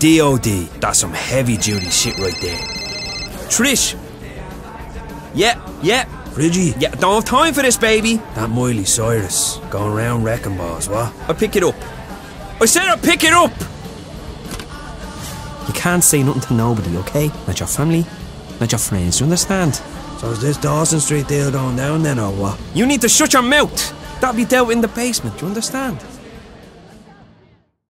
DOD. That's some heavy duty shit right there. Trish. Yep. Yep. Bridgie, Yeah, don't have time for this, baby. that Miley Cyrus going round wrecking balls, what? I pick it up. I said I pick it up! You can't say nothing to nobody, okay? Not your family, not your friends, you understand? So is this Dawson Street deal going down then or what? You need to shut your mouth. That'll be dealt in the basement, you understand?